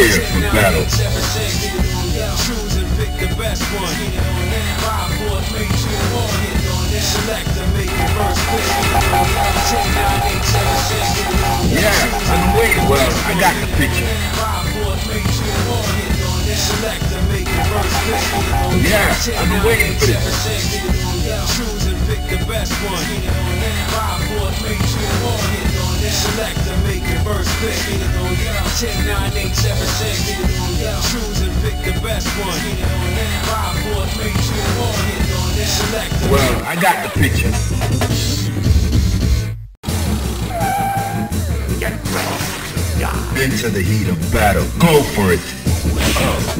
Battle. Yeah, I'm waiting. Well, I got the picture. Yeah, I've been waiting for this. Choose and pick the best one. Five, four, three, two, one. Select and make first pick. Choose and pick the best one. Select Well, I got the picture. Into the heat of battle. Go for it.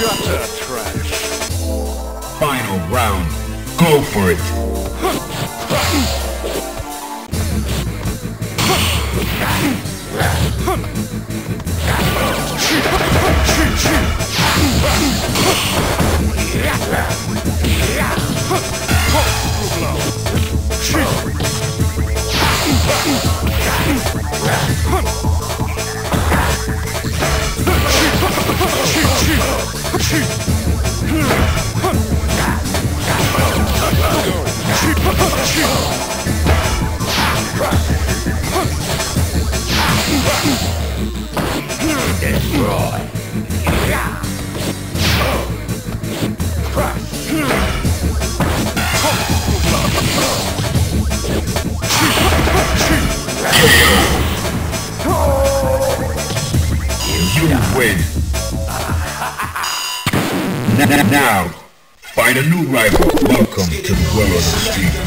Gutter trash. Final round. Go for it.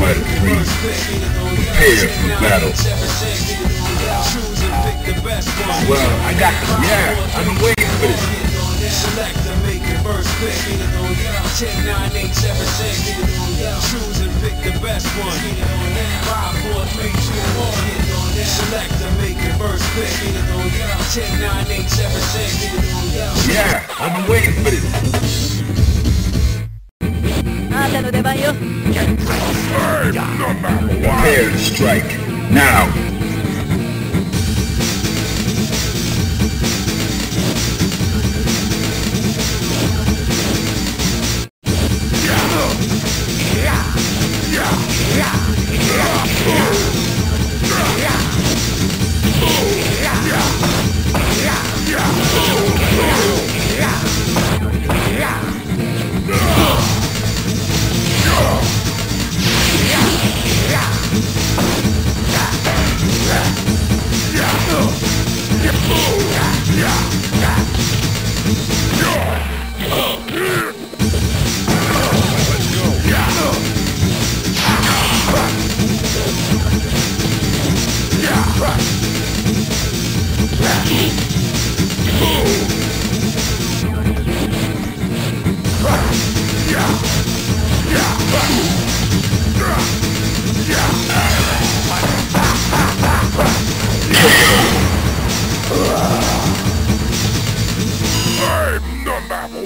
3. Prepare for battle. Well, I got the yeah. I've been waiting for this. Select and make your first pick. Seven, six. Choose and pick the best one. Five, four, three, two, one. Select and make your first pick. Ten, nine, eight, seven, six. Yeah, I've been waiting for this. あんたの出番よ Prepare to strike. Now.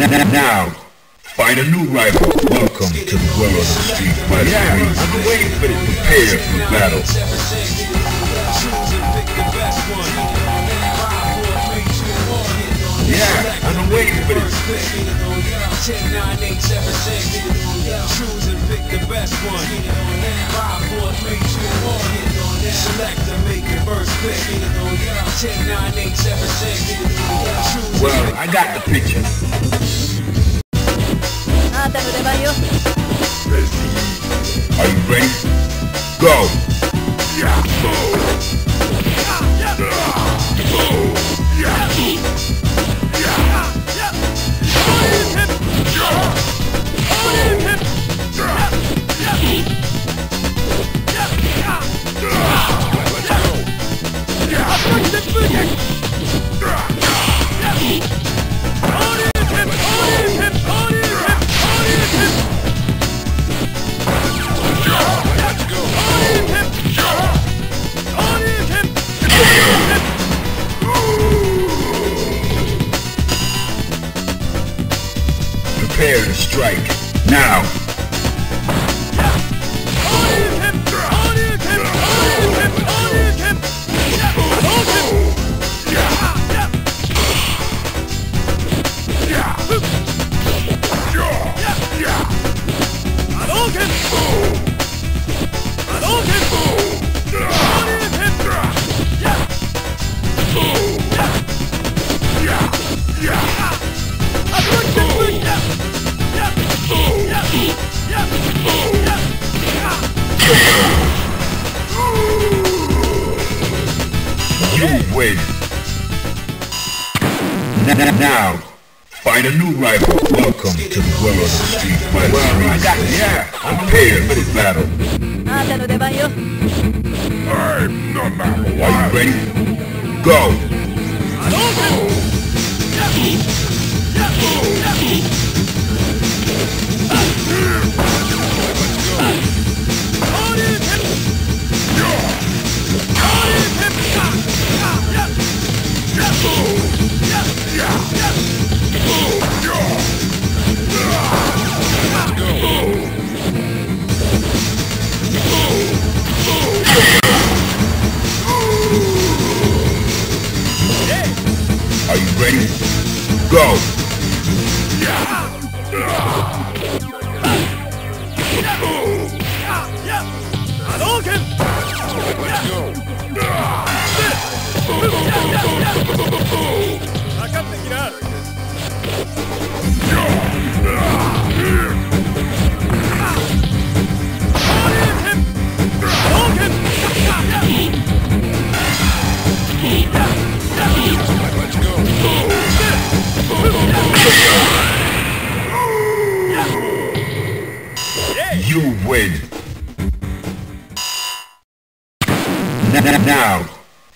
Now, find a new rival. Welcome to the world of Street Fighter Yeah, I've been waiting for this. Prepare for battle. Choose and pick the best one. Five, four, three, two, one. Yeah, I've been waiting for this. 10, 9, 8, 7, 6. Choose and pick the best one. 5, 4, 3, 2, 1. Select and make your first pick. 10, 9, 8, 7, 6. Well, I got the picture. あんたの出番よ Are you ready? Go! a new rival. Welcome to the world of the street fights. Yeah, prepare for the battle. I'm not number Are you ready? Go! Oh. You win! N- Now,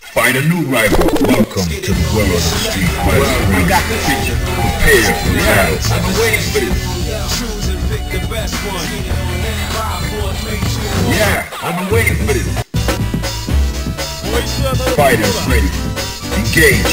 find a new rival. Welcome to the world of the Street Fighter 3. I got the picture. Prepare for battle. I've been waiting for this. Choose and pick the best one. Five, four, three, two, one. Yeah, I've been waiting for this. Fighters ready. Engage.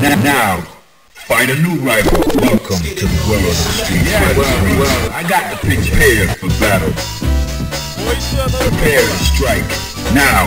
Now, find a new rival. Welcome to the world of the street Yeah, well, well, I got the picture. Prepare for battle. Prepare to strike. Now,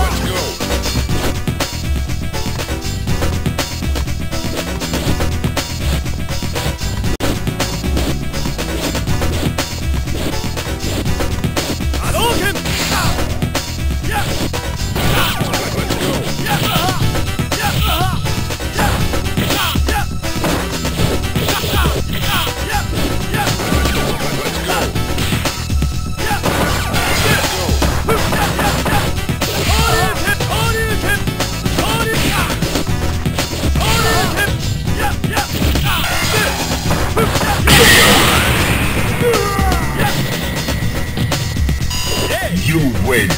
You win.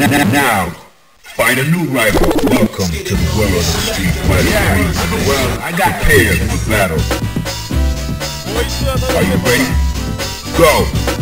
N- Now, find a new rival. Welcome to the world of the street fighter Yeah, well, I got the Prepare picture. for battle. Are you ready? Go.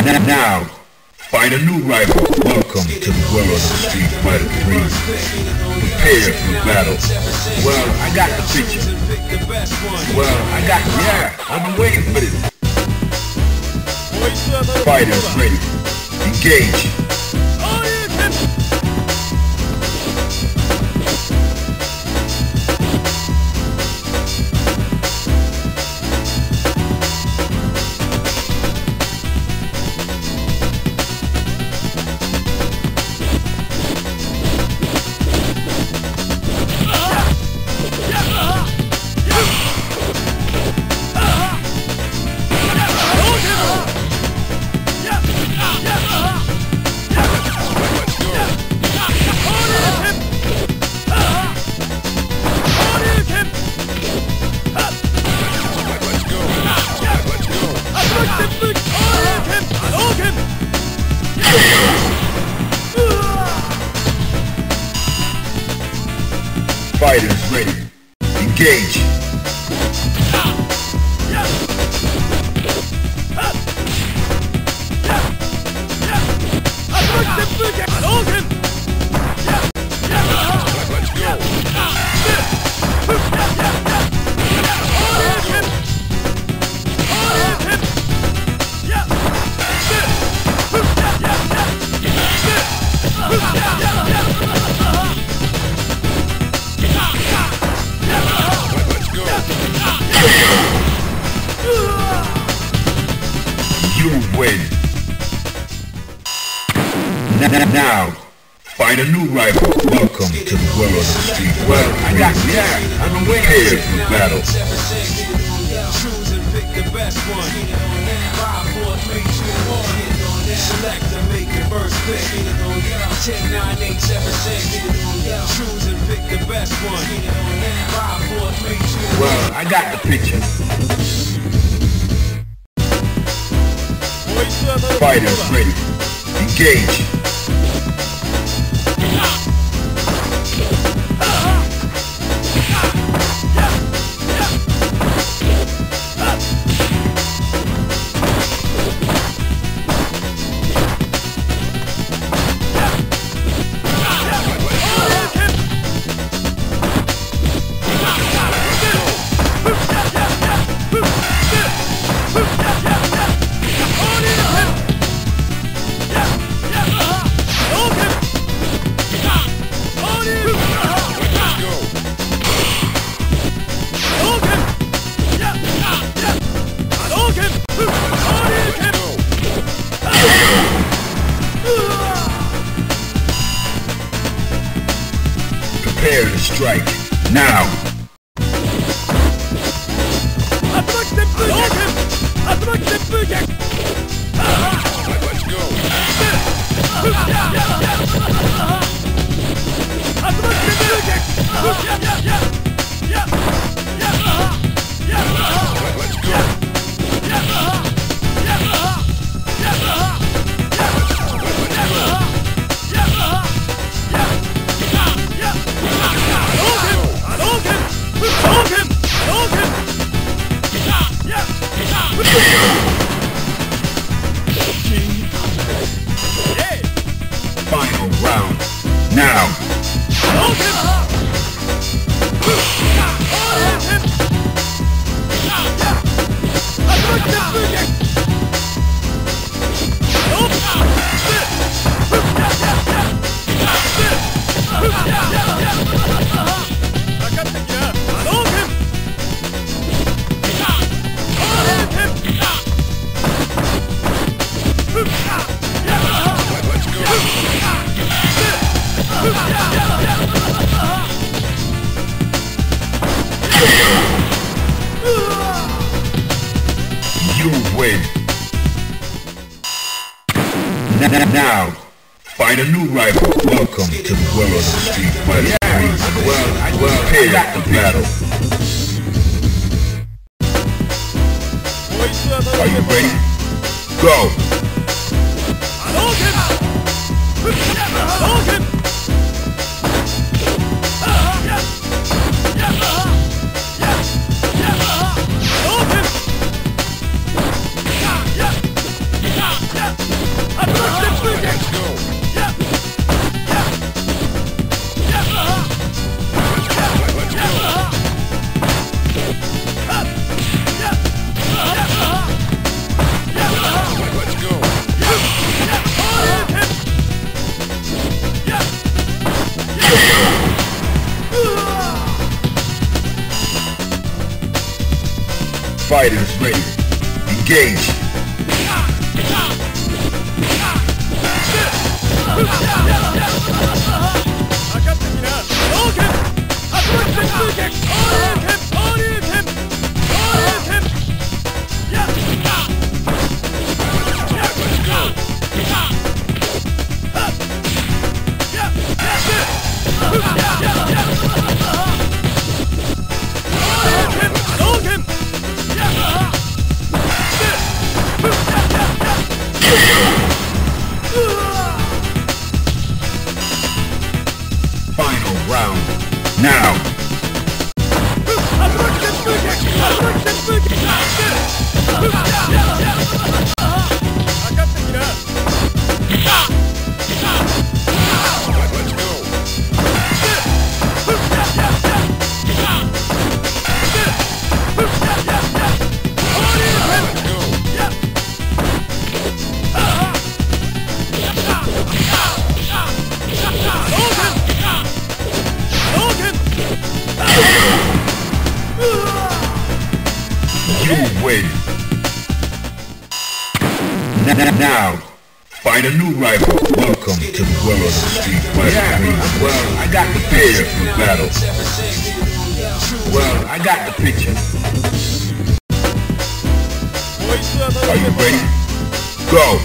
Now, find a new rival. Welcome to the world of the street fighter ring. Prepare for battle. Well, I got the picture. Well, I got, the yeah, I've been waiting for this. Fighters ready. Engage. Now, find a new rival. Welcome to the world of the street Well, I got, yeah, been waiting for battle. The. Select and make your first pick. 10, 9, 8, 7, 6. Choose and pick the best one. 5, 4, 3, 2, Well, I got the picture. Fighters ready. Engage. Final Welcome to the world of the street fighter. Well, well, Prepare for battle. Are you ready? Go. Now, find a new rival. Welcome to the world of the street fighter. Yeah, well, I got the picture. for battle. Well, I got the picture. Are you ready? Go.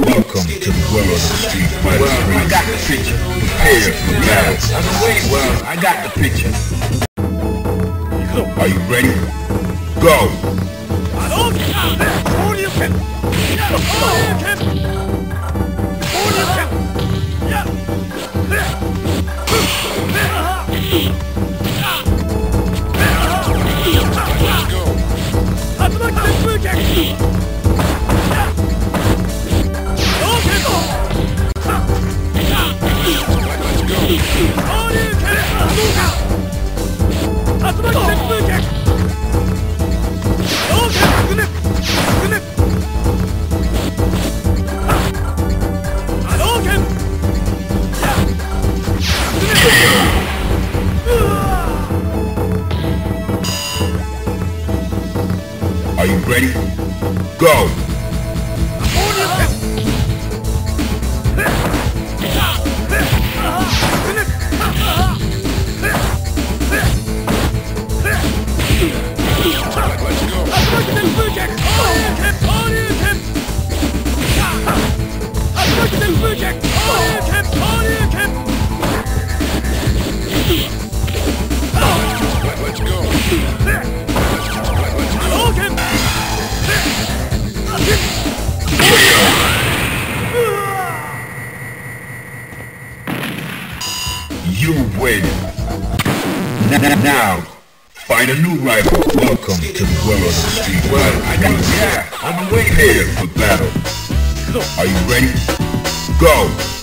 Welcome to the world of the street fighter. Well, I got the picture. Prepare for battle. I've been waiting. Well, I got the picture. Are you ready? Go! Are you ready? Go! You win. N- Now, find a new rival. Welcome to the world of the street Well. I got yeah. Been waiting. For battle. Are you ready? Go!